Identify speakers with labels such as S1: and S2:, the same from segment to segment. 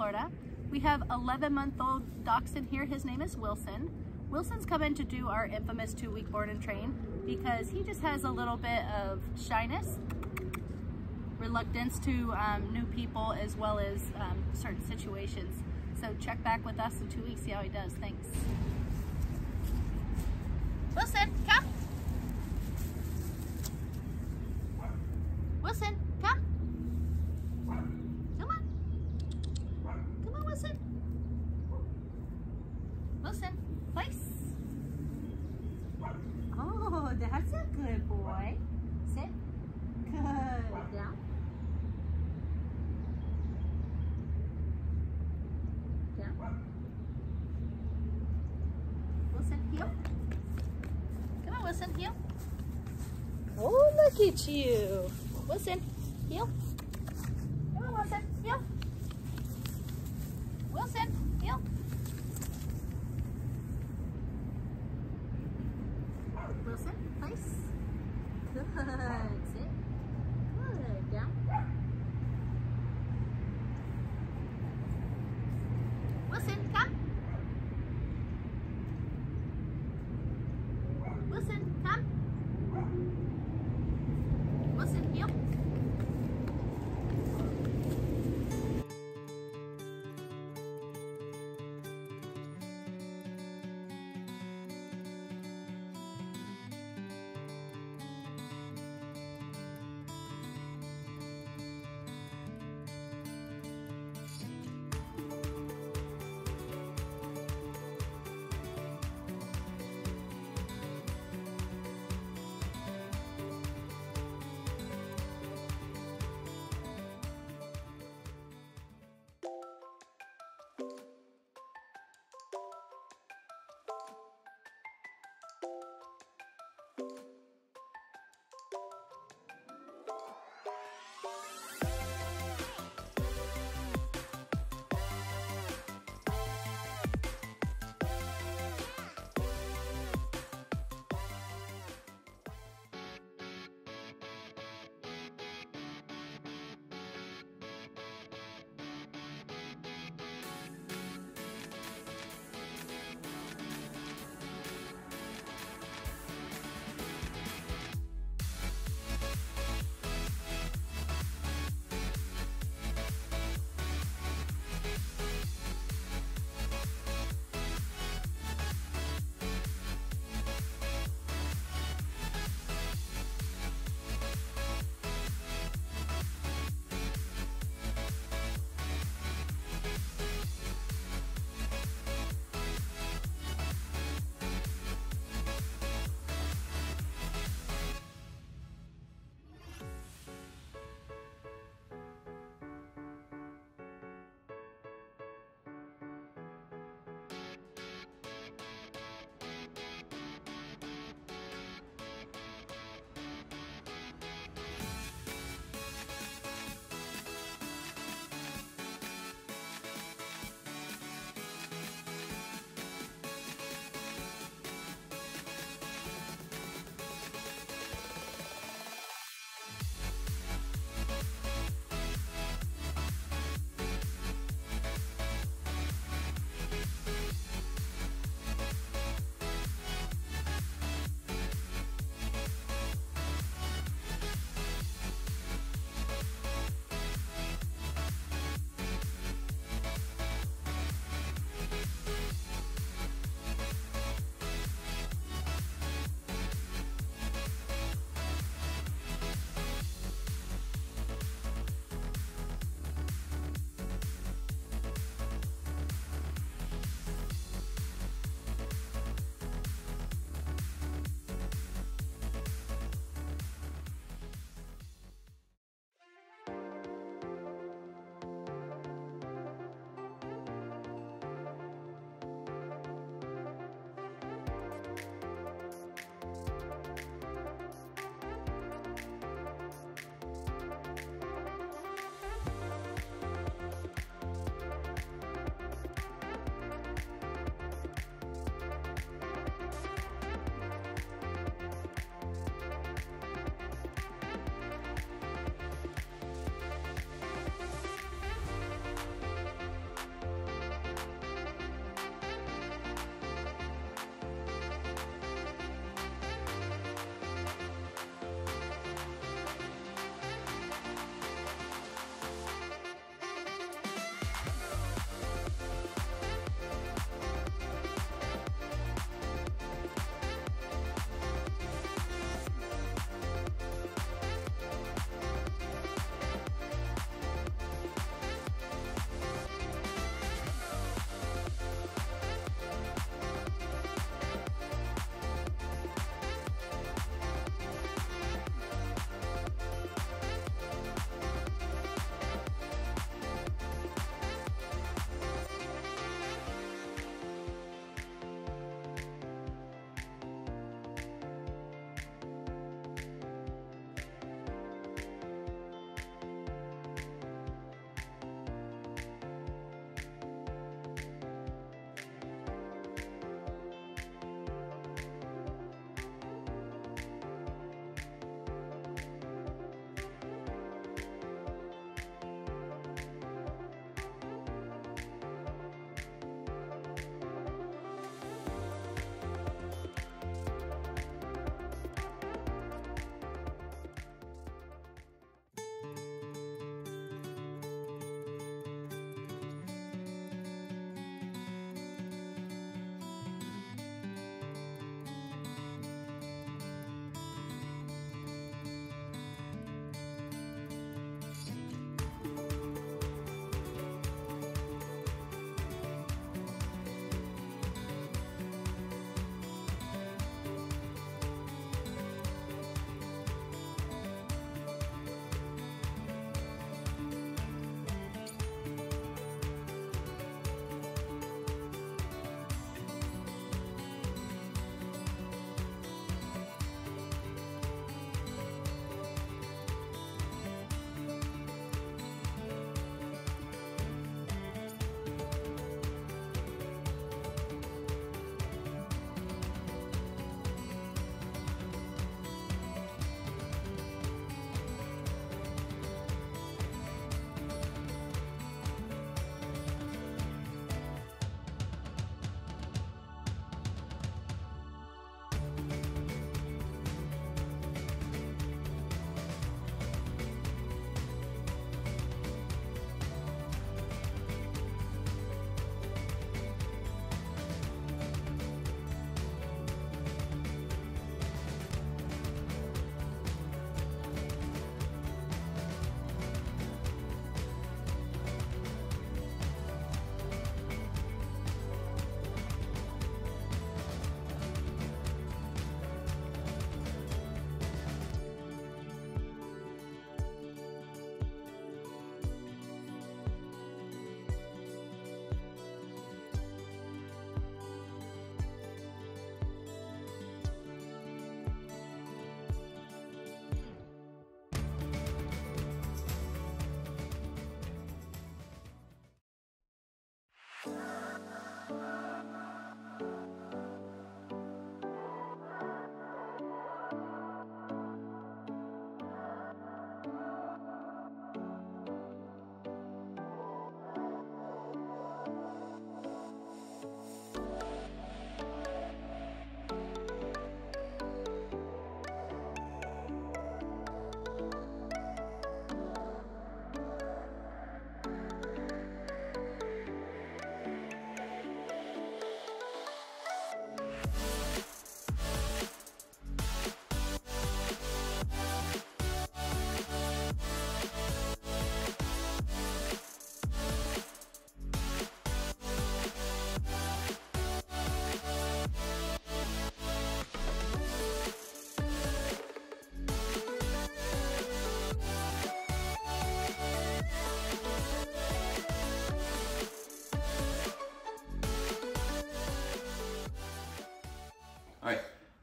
S1: Florida. We have 11 month old dachshund here. His name is Wilson. Wilson's come in to do our infamous two week board and train because he just has a little bit of shyness, reluctance to um, new people as well as um, certain situations. So check back with us in two weeks, see how he does. Thanks. Wilson, come. Wilson, come. Come on. Come on, Wilson. Wilson, place. Oh, that's a good boy. Sit. Good. Down. Down. Wilson, heel. Come on, Wilson, heel. Oh, look at you. Wilson, heel. Come on, Wilson, heel. Wilson, heel.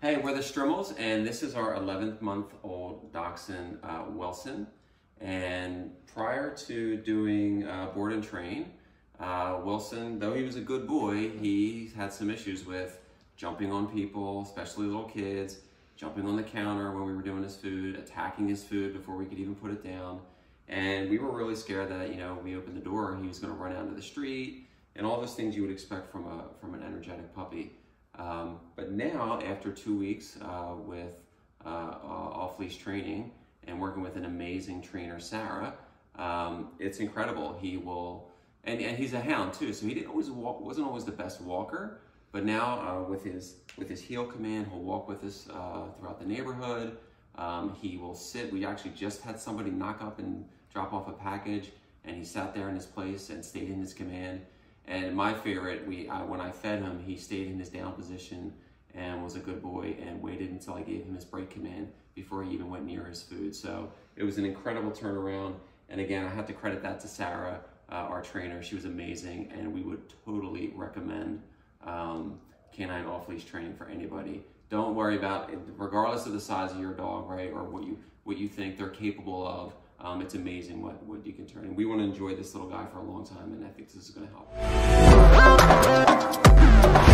S2: Hey, we're the Strimmels, and this is our 11th month old dachshund, uh, Wilson. And prior to doing uh, board and train, uh, Wilson, though he was a good boy, he had some issues with jumping on people, especially little kids, jumping on the counter when we were doing his food, attacking his food before we could even put it down. And we were really scared that, you know, we opened the door, he was gonna run out into the street, and all those things you would expect from, a, from an energetic puppy. Um, but now, after two weeks uh, with uh, off-leash training and working with an amazing trainer, Sarah, um, it's incredible. He will, and, and he's a hound too, so he didn't always walk, wasn't always the best walker, but now uh, with his with his heel command, he'll walk with us uh, throughout the neighborhood. Um, he will sit. We actually just had somebody knock up and drop off a package, and he sat there in his place and stayed in his command. And my favorite, we I, when I fed him, he stayed in his down position and was a good boy and waited until I gave him his break command before he even went near his food. So it was an incredible turnaround. And again, I have to credit that to Sarah, uh, our trainer. She was amazing, and we would totally recommend um, canine off-leash training for anybody. Don't worry about it, regardless of the size of your dog, right, or what you what you think they're capable of. Um, it's amazing what, what you can turn. We want to enjoy this little guy for a long time, and I think this is going to help.